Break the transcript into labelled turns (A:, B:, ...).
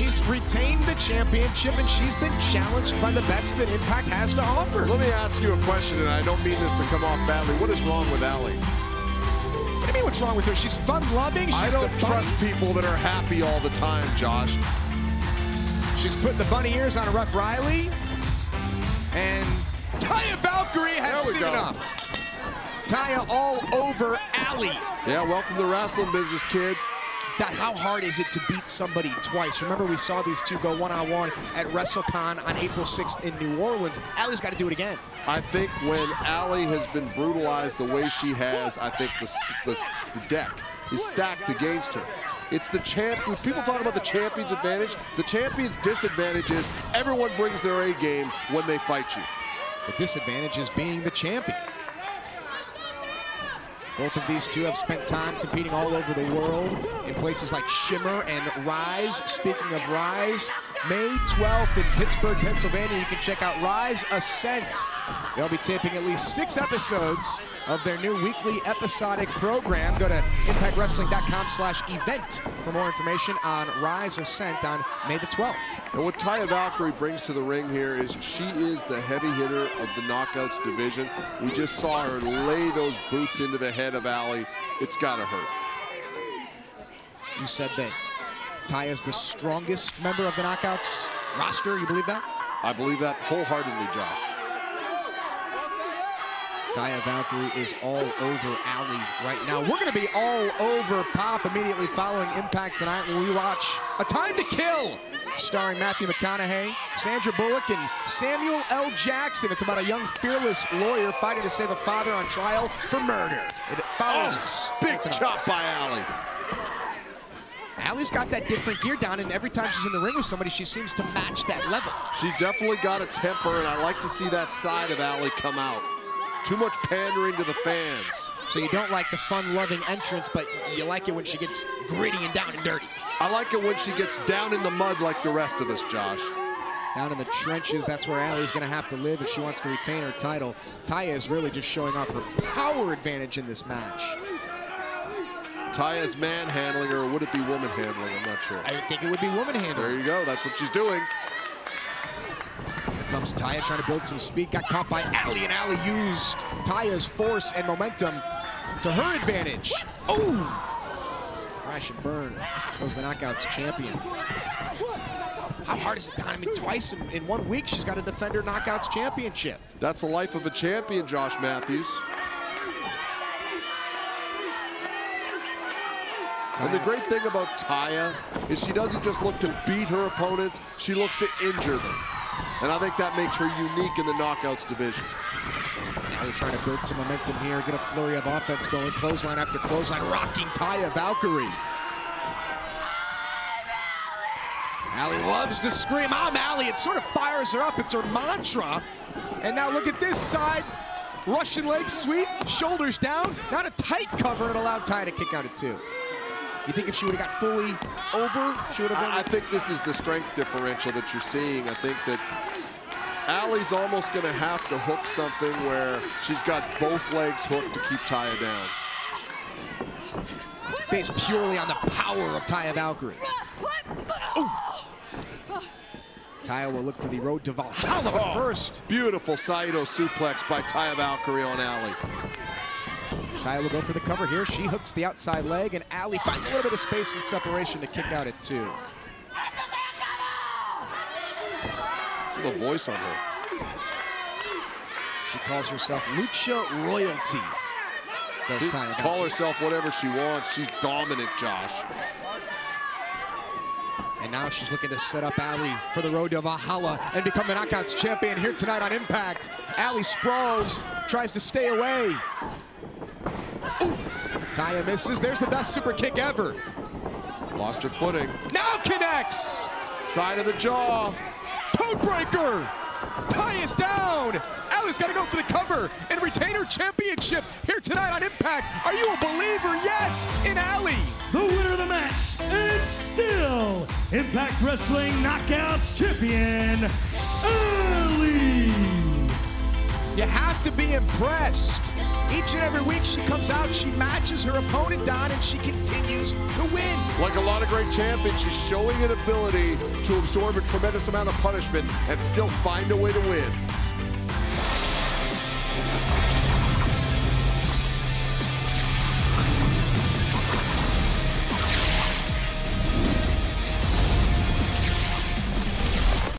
A: she's retained the championship and she's been challenged by the best that Impact has to offer.
B: Let me ask you a question, and I don't mean this to come off badly. What is wrong with Allie?
A: What do you mean what's wrong with her? She's fun-loving. She's
B: I don't trust people that are happy all the time, Josh.
A: She's putting the bunny ears on a rough Riley. And Taya Valkyrie has seen
B: go.
A: enough. Taya all over Allie.
B: Yeah, welcome to the wrestling business, kid.
A: That how hard is it to beat somebody twice? Remember, we saw these two go one-on-one at WrestleCon on April 6th in New Orleans. Allie's got to do it again.
B: I think when Allie has been brutalized the way she has, I think the, the, the deck is stacked against her. It's the champ. People talk about the champion's advantage. The champion's disadvantage is everyone brings their A game when they fight you.
A: The disadvantage is being the champion. Both of these two have spent time competing all over the world in places like Shimmer and Rise. Speaking of Rise, May 12th in Pittsburgh, Pennsylvania, you can check out Rise Ascent. They'll be taping at least six episodes of their new weekly episodic program. Go to impactwrestling.com slash event for more information on Rise Ascent on May the 12th.
B: And what Taya Valkyrie brings to the ring here is she is the heavy hitter of the knockouts division. We just saw her lay those boots into the head of Allie. It's got to hurt.
A: You said that Taya's the strongest member of the Knockouts roster. You believe that?
B: I believe that wholeheartedly, Josh.
A: Taya Valkyrie is all over Allie right now. We're going to be all over Pop immediately following Impact tonight when we watch A Time to Kill, starring Matthew McConaughey, Sandra Bullock, and Samuel L. Jackson. It's about a young, fearless lawyer fighting to save a father on trial for murder. It follows oh, us.
B: Oh, Big chop by Allie.
A: Allie's got that different gear down, and every time she's in the ring with somebody, she seems to match that level.
B: She definitely got a temper, and I like to see that side of Allie come out. Too much pandering to the fans.
A: So you don't like the fun-loving entrance, but you like it when she gets gritty and down and dirty.
B: I like it when she gets down in the mud like the rest of us, Josh.
A: Down in the trenches, that's where Allie's going to have to live if she wants to retain her title. Taya is really just showing off her power advantage in this match.
B: Taya's manhandling her, or would it be woman handling? I'm not sure.
A: I think it would be woman handling.
B: There you go. That's what she's doing.
A: Comes Taya trying to build some speed. Got caught by Allie, and Allie used Taya's force and momentum to her advantage. Ooh! Crash and burn. was the Knockouts champion. How hard is it? I mean, twice in, in one week, she's got to defend her Knockouts championship.
B: That's the life of a champion, Josh Matthews. And the great thing about Taya is she doesn't just look to beat her opponents, she looks to injure them. And I think that makes her unique in the knockouts division.
A: Now they're trying to build some momentum here, get a flurry of offense going. Clothesline after clothesline, rocking Taya Valkyrie. Allie loves to scream, I'm Allie. It sort of fires her up. It's her mantra. And now look at this side. Russian leg sweep, shoulders down. Not a tight cover, it allowed Taya to kick out at two. You think if she would have got fully over, she would have been...
B: I, I think this is the strength differential that you're seeing. I think that Allie's almost going to have to hook something where she's got both legs hooked to keep Taya down.
A: Based purely on the power of Taya Valkyrie. Ooh. Taya will look for the road to Valhalla but first.
B: Beautiful Saito suplex by Taya Valkyrie on Allie.
A: Taya will go for the cover here. She hooks the outside leg, and Allie finds a little bit of space and separation to kick out at two.
B: Listen to the voice on her.
A: She calls herself Lucha Royalty. Does
B: She
A: Taya
B: call herself whatever she wants. She's dominant, Josh.
A: And now she's looking to set up Allie for the road to Valhalla and become the Knockouts champion here tonight on Impact. Allie sprawls, tries to stay away. Ooh. Taya misses. There's the best super kick ever.
B: Lost her footing.
A: Now connects.
B: Side of the jaw.
A: Codebreaker. Taya's down. Allie's got to go for the cover and retain her championship here tonight on Impact. Are you a believer yet in Allie?
C: The winner of the match and still Impact Wrestling Knockouts Champion, Allie.
A: You have to be impressed Each and every week she comes out, she matches her opponent, Don, and she continues to win.
B: Like a lot of great champions, she's showing an ability to absorb a tremendous amount of punishment and still find a way to win.